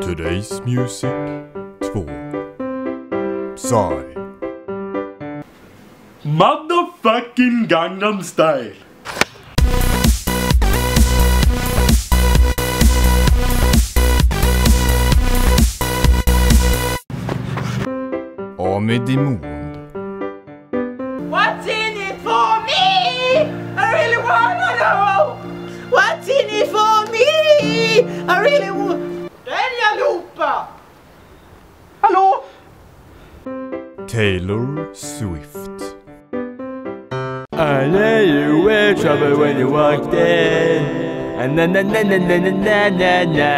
Today's Music 2 Psy Motherfucking Gangnam Style Ahmed Imund What's in it for me? I really wanna know! What's in it for me? I really want... Taylor Swift. I know you were trouble when you walked in. And na na na na na na na na.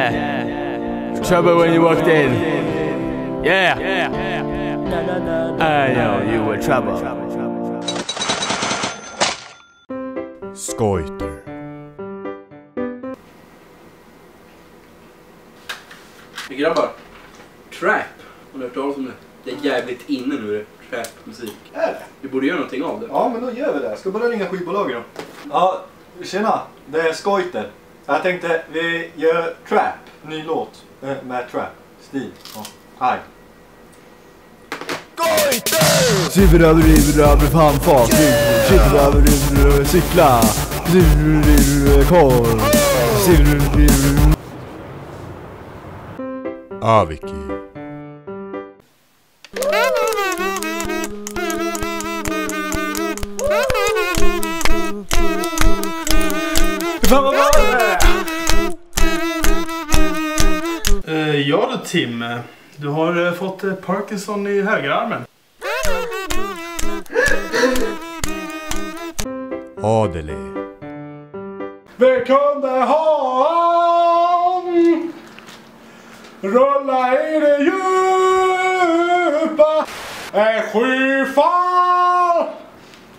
Trouble when you walked in. Yeah. I know you were trouble. Skoiter. Grabbar, Trap. Har ni hört talas om det? Det är jävligt inne nu, rapmusik. Är det? Vi borde göra någonting av det. Ja, men då gör vi det. ska bara ringa skivbolaget då. Ja, tjena. Det är Skojter. Jag tänkte, vi gör Trap. Ny låt eh, med Trap. Stil. Ja. Aj. Skojter! Siverader, riveröver, fanfat. Siverader, riveröver, cykla. Siverader, riveröver, korv. Siverader, riveröver... Aviki. Ja du Tim, du har eh, fått eh, Parkinson i högerarmen. Adele. Vi kunde ha han Rulla i det djupa En skyfall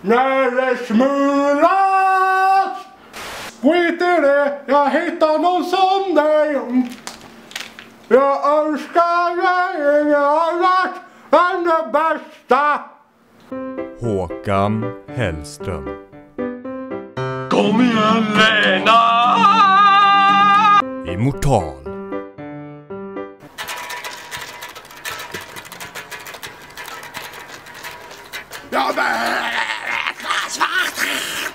När det smulas Skit i det, jag hittar någon som dig jag önskar dig allt det bästa. Håkan Hellström. Kom igen Lena! Immortal. Jag beräknar svarta!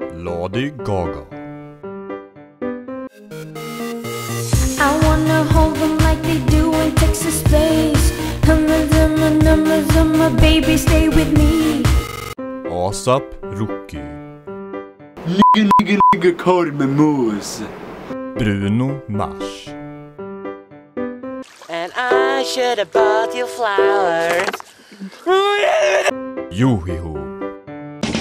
Lordy Gaga. I wanna hold them like they do in Texas Place. Hundreds and the numbers my baby stay with me. ASAP Rocky. Ligger, ligger, ligger korv med mos. Bruno Mars. And I should have bought you flowers. Johiho.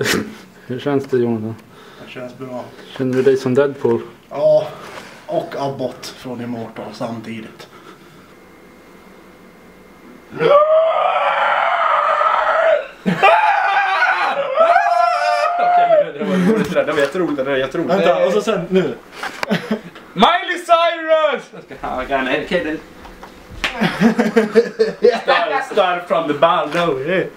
Hur känns det Jonathan? Det känns bra. Känner du dig som Deadpool? Ja, och Abbott från Immortal samtidigt. Okej, det var roligt det där. Det var jätteroligt. Det var jätteroligt. Vänta, och så sen nu. Miley Cyrus! Jag ska- ja, Okej, Star, from the ball,